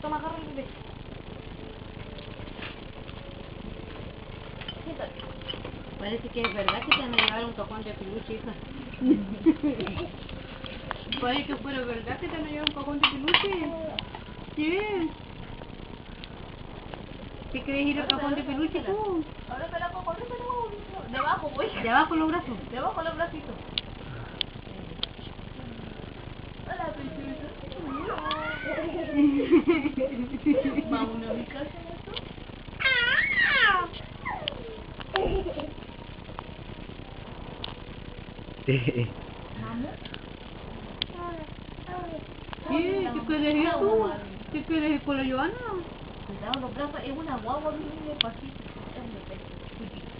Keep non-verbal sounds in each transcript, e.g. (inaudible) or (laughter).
Toma, agarra el bebé. Siéntate. Parece que es verdad que te van a llevar un cajón de peluche, hija. (laughs) Parece que fuera verdad que te van a llevar un cajón de peluche. ¿Qué? ¿Te quieres ir al cajón de peluche tú? Ábreme la copa, ábreme la copa. De abajo, voy. De abajo los brazos. De abajo los bracitos. Vamos a en esto. Vamos. ¿Qué? ¿Te quieres tú? ¿Te quieres ir con la Joana? Cuidado los brazos, es una guagua chiquitito.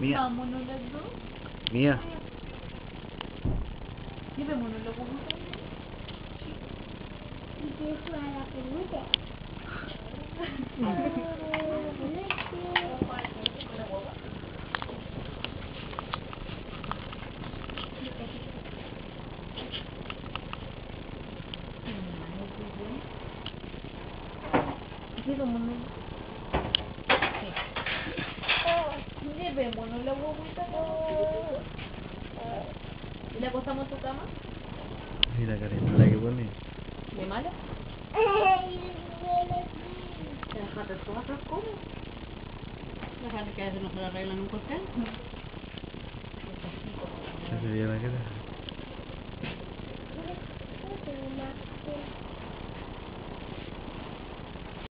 Mía, Vámonos las dos. mía. Llevémonos los guaguitos. Llevémonos. Sí. Llevémonos la guaguita. ¿Y la acostamos en tu cama? Mira, carita, la que pone. ¿De mala? Déjate cosas, ¿cómo? Déjate que a veces no se le arreglan un colchón. Se veía la cara.